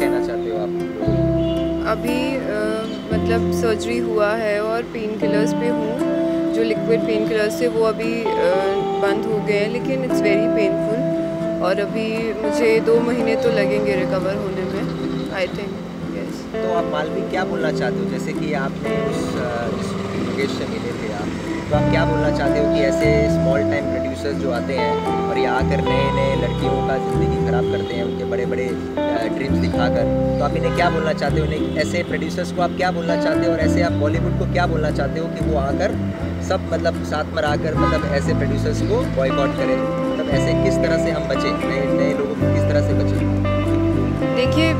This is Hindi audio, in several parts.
कहना चाहते हो आप? अभी आ, मतलब सर्जरी हुआ है और पेन किलर्स पे हूँ। जो लिक्विड पेन किलर्स थे वो अभी आ, बंद हो गए हैं लेकिन इट्स वेरी पेनफुल और अभी मुझे दो महीने तो लगेंगे रिकवर होने में आई थिंक यस तो आप मालवी क्या बोलना चाहते हो? जैसे कि आपने उस अ, जिस से मिले थे आप। तो आप क्या बोलना चाहते हो कि ऐसे स्मॉल टाइम प्रोड्यूसर्स जो आते हैं और ये आकर नए नए लड़कियों का ज़िंदगी ख़राब करते हैं उनके बड़े बड़े ड्रीम्स दिखाकर तो आप इन्हें क्या बोलना चाहते हो? इन्हें ऐसे प्रोड्यूसर्स को आप क्या बोलना चाहते हो? और ऐसे आप बॉलीवुड को क्या बोलना चाहते हो कि वो आकर सब मतलब साथ में आकर मतलब ऐसे प्रोड्यूसर्स को बॉयकॉट करें? मतलब ऐसे किस तरह से हम बचें? नए नए लोगों को किस तरह से बचें? देखिए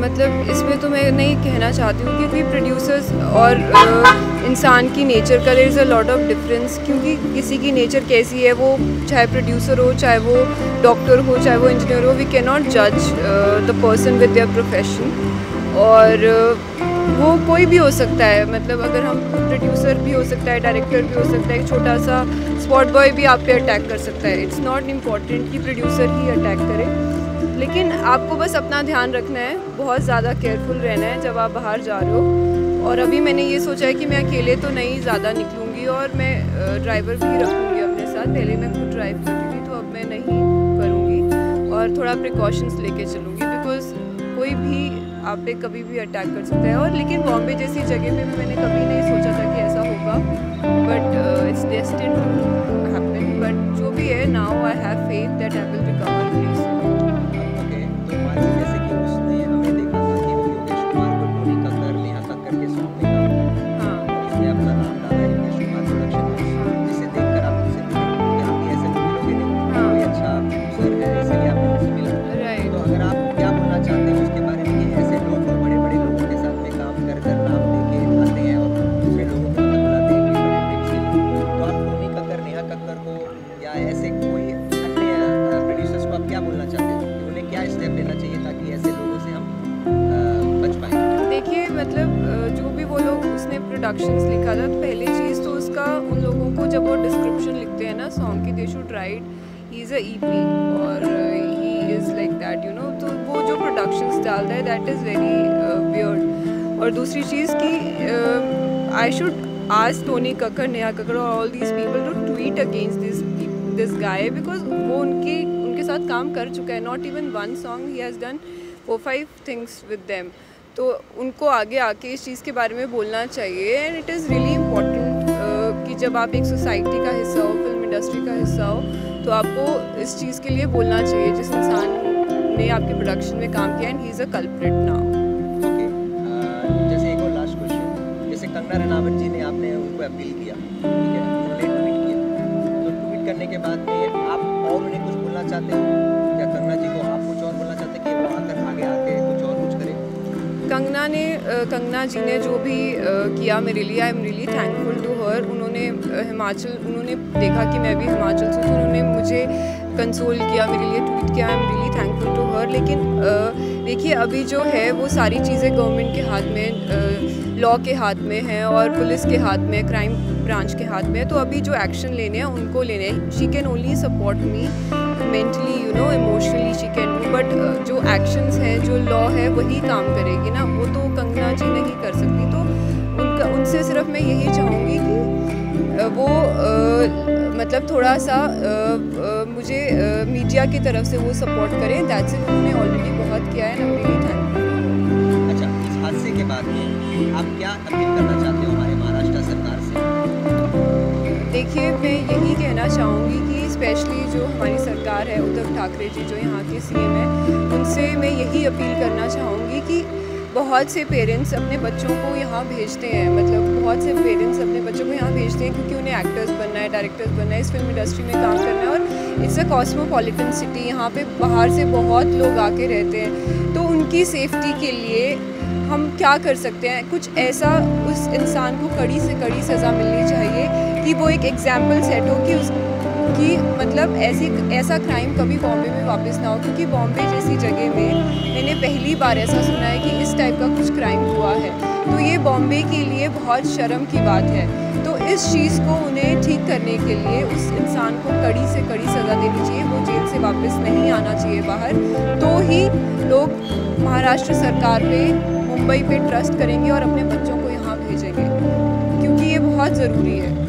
मतलब इसमें तो मैं नहीं कहना चाहती हूँ क्योंकि प्रोड्यूसर्स और अ, इंसान की नेचर का is a lot of difference क्योंकि किसी की नेचर कैसी है वो चाहे प्रोड्यूसर हो चाहे वो डॉक्टर हो चाहे वो इंजीनियर हो वी कैन नॉट जज the person with their profession और अ, वो कोई भी हो सकता है मतलब अगर हम प्रोड्यूसर भी हो सकता है डायरेक्टर भी हो सकता है एक छोटा सा स्पॉट बॉय भी आप पे अटैक कर सकता है. इट्स नॉट इंपॉर्टेंट कि प्रोड्यूसर ही अटैक करे. लेकिन आपको बस अपना ध्यान रखना है बहुत ज़्यादा केयरफुल रहना है जब आप बाहर जा रहे हो. और अभी मैंने ये सोचा है कि मैं अकेले तो नहीं ज़्यादा निकलूँगी और मैं ड्राइवर भी रखूँगी अपने साथ। पहले मैं खुद ड्राइव करती थी तो अब मैं नहीं करूँगी और थोड़ा प्रिकॉशंस लेके चलूँगी बिकॉज़ कोई भी आप पे कभी भी अटैक कर सकता है। और लेकिन बॉम्बे जैसी जगह पे भी मैंने कभी नहीं सोचा था कि ऐसा होगा but it's destined to happen but जो भी है now I have faith that I उसने प्रोडक्शंस लिखा था तो पहली चीज़ तो उसका उन लोगों को जब वो डिस्क्रिप्शन लिखते हैं ना सॉन्ग की they should write he is a EP और he is like that you know तो वो जो प्रोडक्शंस डालता है दैट इज़ वेरी वियर्ड और दूसरी चीज़ कि I should ask Tony Kakkar Neha Kakkar और all these people to tweet against this this guy because वो उनके उनके साथ काम कर चुका है. Not even one song he has done four five things with them तो उनको आगे आके इस चीज़ के बारे में बोलना चाहिए and it is really important कि जब आप एक सोसाइटी का हिस्सा हो फ़िल्म इंडस्ट्री का हिस्सा हो तो आपको इस चीज़ के लिए बोलना चाहिए, जिस इंसान ने आपके प्रोडक्शन में काम किया and he is a culprit now जैसे कंगना रनावत जी ने आपने उनको अपील किया, ठीक है, उन्होंने ट्वीट किया तो ट्वीट करने के बाद में आप और उन्हें कुछ बोलना चाहते हो? कंगना ने कंगना जी ने जो भी किया मेरे लिए I am really thankful to her उन्होंने हिमाचल, उन्होंने देखा कि मैं भी हिमाचल से तो उन्होंने मुझे कंसोल किया, मेरे लिए ट्वीट किया I am really thankful to her लेकिन देखिए, अभी जो है, वो सारी चीज़ें गवर्नमेंट के हाथ में लॉ के हाथ में है और पुलिस के हाथ में क्राइम ब्रांच के हाथ में तो अभी जो एक्शन लेने हैं, उनको लेने she can only support me mentally you know emotionally she can do but जो एक्शंस है जो लॉ है वही काम करेगी ना। वो तो कंगना जी नहीं कर सकती। तो उनका उनसे सिर्फ़ मैं यही चाहूँगी कि वो अ, मतलब थोड़ा सा अ, अ, मुझे मीडिया की तरफ़ से वो सपोर्ट करें। दैट्स इट उन्होंने ऑलरेडी बहुत किया है ना रियली थैंक अच्छा इस हादसे के बाद में आप क्या अपील करना चाहते हो हमारे महाराष्ट्र सरकार से? देखिए मैं यही कहना चाहूँगी कि स्पेशली जो हमारी सरकार है, उद्धव ठाकरे जी, जो यहाँ के सीएम हैं, उनसे मैं यही अपील करना चाहूँगी कि बहुत से पेरेंट्स अपने बच्चों को यहाँ भेजते हैं। मतलब बहुत से पेरेंट्स अपने बच्चों को यहाँ भेजते हैं क्योंकि उन्हें एक्टर्स बनना है डायरेक्टर्स बनना है, इस फ़िल्म इंडस्ट्री में काम करना है और इट्स अ कॉस्मोपॉलिटन सिटी यहाँ पे बाहर से बहुत लोग आके रहते हैं। तो उनकी सेफ्टी के लिए हम क्या कर सकते हैं? कुछ ऐसा उस इंसान को कड़ी से कड़ी सज़ा मिलनी चाहिए कि वो एक एग्ज़ाम्पल सेट हो कि उस कि मतलब ऐसी, ऐसा क्राइम कभी बॉम्बे में वापस ना हो, क्योंकि बॉम्बे जैसी जगह में मैंने पहली बार ऐसा सुना है कि इस टाइप का कुछ क्राइम हुआ है। तो ये बॉम्बे के लिए बहुत शर्म की बात है। तो इस चीज़ को उन्हें ठीक करने के लिए उस इंसान को कड़ी से कड़ी सज़ा देनी चाहिए, वो जेल से वापस नहीं आना चाहिए बाहर। तो ही लोग महाराष्ट्र सरकार पे, मुंबई पे ट्रस्ट करेंगे और अपने बच्चों को यहाँ भेजेंगे, क्योंकि ये बहुत ज़रूरी है।